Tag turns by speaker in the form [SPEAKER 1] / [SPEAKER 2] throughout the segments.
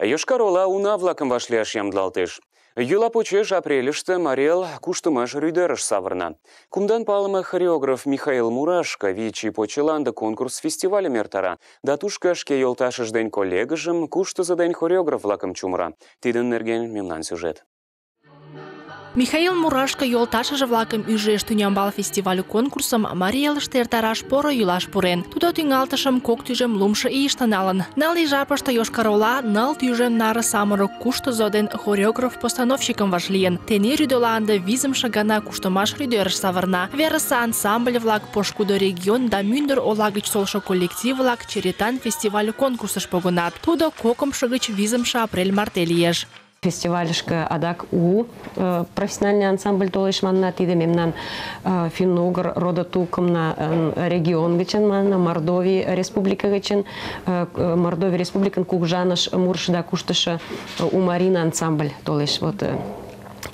[SPEAKER 1] Йошкар-Ола уна-влакым вашлияш ямдылалтеш. Юла почеш апрельыште Марел куштымаш рӱдерыш савырна. Кумдан палыме хореограф Михаил Мурашко Вичи почеланды конкурс фестивалем эртара, да тушко шке йолташыж ден коллегыжым куштызо ден хореограф-влакым чумыра. Тидын нерген мемнан сюжет.
[SPEAKER 2] Михаил Мурашко йолташыже-влакым ӱжеш тӱнямбал фестиваль конкурсым Мариелыште эртараш поро йӱлаш пурен. Тудо тӱҥалтышым кок тӱжем лумшо ийыште налын. Ныл ий жапыште Йошкар-Ола ныл тӱжем наре самырык куштызо ден хореограф-постановщикым вашлийын. Тений рӱдола ынде визымше гана куштымаш рӱдерыш савырна. Верысе ансамбль-влак, пошкудо регион да мӱндыр ола гыч толшо коллектив-влак черетан фестиваль конкурсыш погынат. Тудо кокымшо гыч визымше апрель марте лиеш.
[SPEAKER 3] Фестивальшка адак у э, профессиональный ансамбль толеш манна тиде мемнан э, финно-угор рода тукымна э, регион гычын манна мордовий республика гычын мордовий республикан кукжаныш муршыда куштышы умарина ансамбль толеш. Вот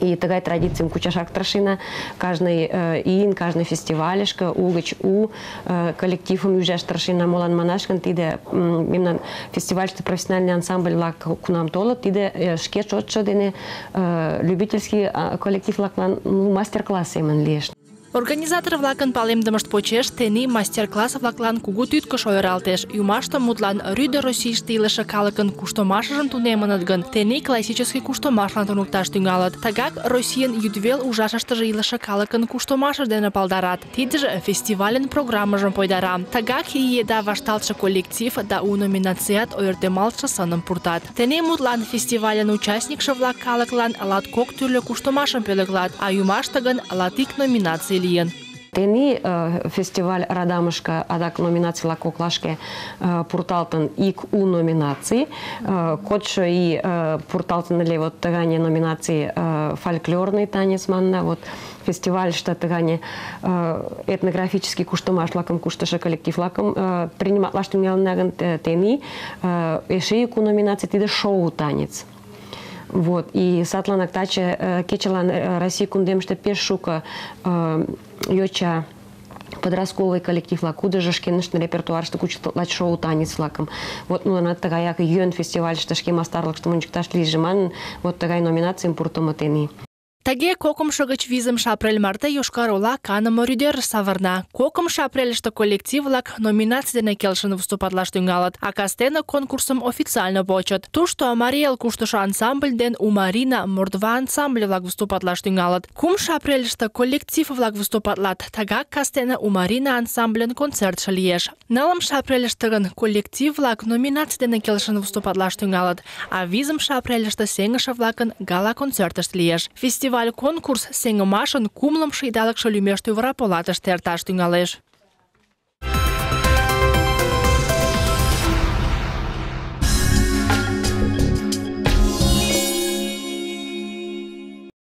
[SPEAKER 3] и тыгай традицийым кучашак тыршина каждый э, ин каждый фестивальышка угыч у э, коллективым ӱжаш тыршина молан манаш гын тиде мемнан фестивальыште профессиональный ансамбль-влак кунам толыт тиде э, шке шотшо дене э, любительский коллектив-влаклан ну, мастер-класс семын лиеш
[SPEAKER 2] Организатор-влакын палемдымышт почеш тений мастер-класс-влаклан кугу тӱткыш ойыралтеш. Ӱмаште мутлан рӱдӧ Российыште илыше калыкын куштымашыжым тунемыныт гын, тений классический куштымашлан туныкташ тӱҥалыт. Тыгак Российын йӱдвел ужашыштыже илыше калыкын куштымашыж дене палдарат. Тидыже фестивальын программыжым пойдара. Тыгак ий еда вашталтше коллектив да у номинацият ойыртемалтше сыным пуртат. Тений мутлан фестивальын участникше-влак калыклан латкок тӱрлӧ куштымашым пӧлеклат, а ӱмаште гын латик номинаций лийын.
[SPEAKER 3] Тени э, фестиваль Радамышка адак номинаций коклашке э, пурталтын ик у номинации. Э, Кодшо и пурталтын или вот тагане номинации фольклорный танец манна, вот фестиваль что тагане этнографический куштомаш лаком кушташа коллектив лаком принимать лаштым наган тени эше ику номинации тиде шоу танец. Вот. И сатланак таче э, кечелан э, Россия кундемште пеш шуко э, йоча подростковый коллектив лак куда же шкенышны репертуар что куча лач шоу танец лаком вот ну на такая як юн фестиваль что шке мастарлык что мунчик таш лижеман вот такая номинация импортоматени
[SPEAKER 2] Тыге кокымшо гыч визымше апрель марте Йошкар-Ола каныме рӱдерыш савырна. Кокымшо апрельыште коллектив-влак номинаций дене келшен выступатлаш тӱҥалыт, а кастене конкурсым официально почыт. Тушто Мариэл куштышо ансамбль ден Умарина мордва ансамбль-влак выступатлаш тӱҥалыт. Кумшо апрельыште коллектив-влак выступатлат, тыгак кастене Умарина ансамбльын концертше лиеш. Нылымше апрельыште гын коллектив-влак номинаций дене келшен выступатлаш тӱҥалыт, а визымше апрельыште сеҥыше-влакын гала-концертышт лиеш. Фестиваль фестиваль конкурс сеҥымашын кумлымшо идалыкше лӱмеш тӱвыра полатыште эрташ тӱҥалеш.